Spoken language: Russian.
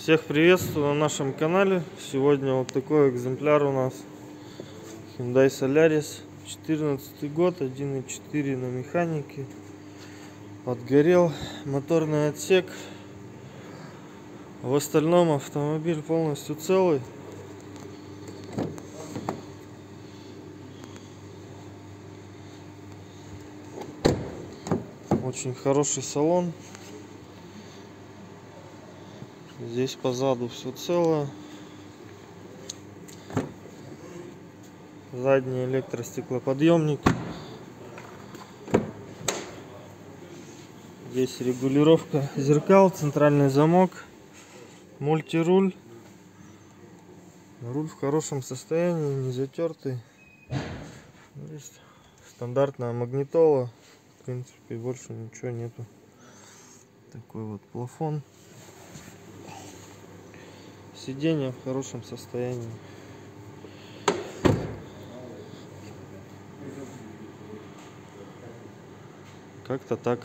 Всех приветствую на нашем канале. Сегодня вот такой экземпляр у нас. Hyundai Solaris. 14 год, 1.4 на механике. Подгорел моторный отсек. В остальном автомобиль полностью целый. Очень хороший салон. Здесь позаду все целое. Задние электростеклоподъемники. Здесь регулировка зеркал, центральный замок, мультируль. Руль в хорошем состоянии, не затертый. Здесь стандартная магнитола. В принципе, больше ничего нету. Такой вот плафон. Сиденье в хорошем состоянии. Как-то так.